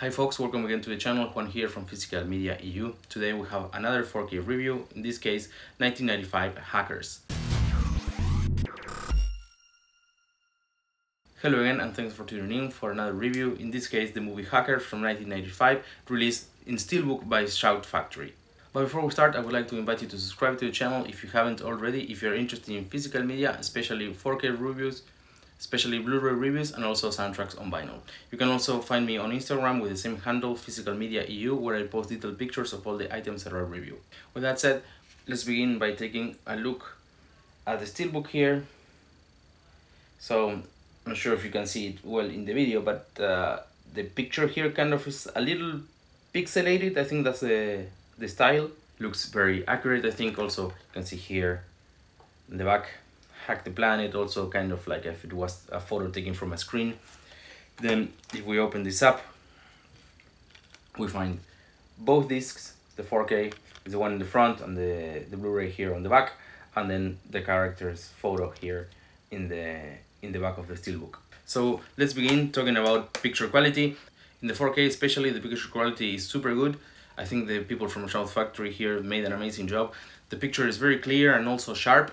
Hi folks, welcome again to the channel, Juan here from Physical Media EU. Today we have another 4K review, in this case 1995 Hackers. Hello again and thanks for tuning in for another review, in this case the movie Hackers from 1995, released in Steelbook by Shout Factory. But before we start, I would like to invite you to subscribe to the channel if you haven't already, if you're interested in physical media, especially 4K reviews, especially Blu-ray reviews and also soundtracks on vinyl. You can also find me on Instagram with the same handle, Physical Media EU, where I post detailed pictures of all the items that I review. With that said, let's begin by taking a look at the steelbook here. So, I'm not sure if you can see it well in the video, but uh, the picture here kind of is a little pixelated. I think that's the, the style. Looks very accurate. I think also you can see here in the back hack the planet also kind of like if it was a photo taken from a screen. Then if we open this up we find both discs the 4k is the one in the front and the the blu-ray here on the back and then the character's photo here in the in the back of the steelbook. So let's begin talking about picture quality. In the 4k especially the picture quality is super good. I think the people from Shout Factory here made an amazing job. The picture is very clear and also sharp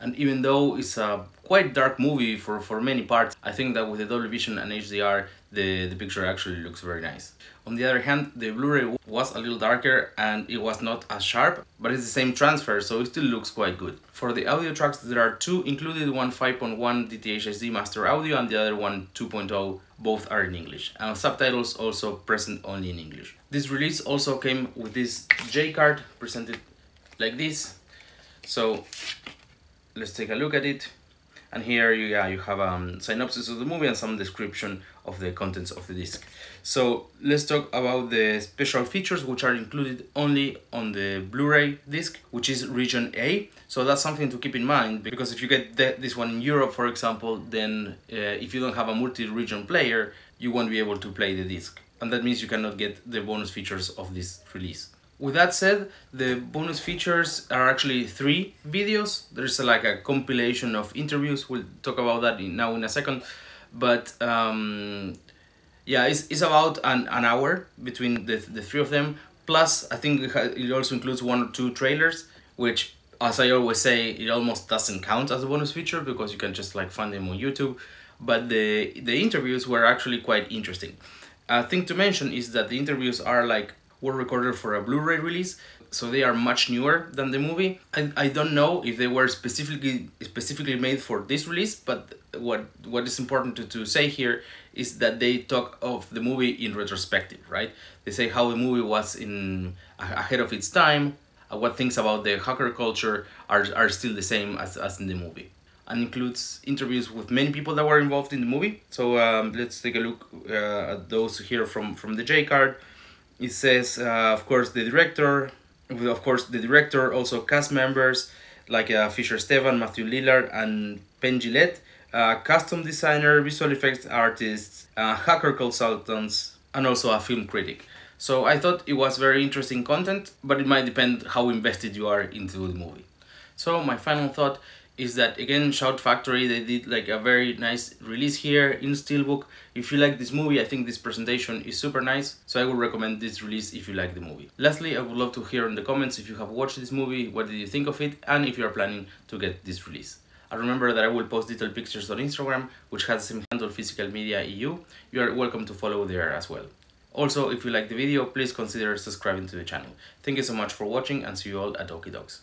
and even though it's a quite dark movie for, for many parts, I think that with the Dolby Vision and HDR, the, the picture actually looks very nice. On the other hand, the Blu-ray was a little darker and it was not as sharp, but it's the same transfer, so it still looks quite good. For the audio tracks, there are two included, one 5.1 DTS-HD master audio and the other one 2.0, both are in English. And subtitles also present only in English. This release also came with this J card presented like this. So let's take a look at it. And here you yeah you have a um, synopsis of the movie and some description of the contents of the disc. So let's talk about the special features which are included only on the blu-ray disc which is region a. So that's something to keep in mind because if you get the, this one in europe for example then uh, if you don't have a multi-region player you won't be able to play the disc. And that means you cannot get the bonus features of this release with that said, the bonus features are actually three videos. There's a, like a compilation of interviews. We'll talk about that in, now in a second. But um, yeah, it's, it's about an, an hour between the, the three of them. Plus, I think it also includes one or two trailers, which, as I always say, it almost doesn't count as a bonus feature because you can just like find them on YouTube. But the, the interviews were actually quite interesting. A thing to mention is that the interviews are like were recorded for a Blu-ray release, so they are much newer than the movie. I, I don't know if they were specifically specifically made for this release, but what what is important to, to say here is that they talk of the movie in retrospective, right? They say how the movie was in ahead of its time, what things about the hacker culture are, are still the same as, as in the movie and includes interviews with many people that were involved in the movie. So um, let's take a look uh, at those here from, from the J card it says uh, of course the director of course the director also cast members like uh, Fisher Stevens, Matthew Lillard and Penn Jillette, uh, custom designer, visual effects artists, uh, hacker consultants and also a film critic. So I thought it was very interesting content, but it might depend how invested you are into the movie. So my final thought is that again Shout Factory they did like a very nice release here in Steelbook. If you like this movie I think this presentation is super nice so I would recommend this release if you like the movie. Lastly I would love to hear in the comments if you have watched this movie, what did you think of it and if you are planning to get this release. And remember that I will post detailed pictures on Instagram which has the same handle Physical Media EU. You are welcome to follow there as well. Also, if you like the video, please consider subscribing to the channel. Thank you so much for watching and see you all at Okie Dogs.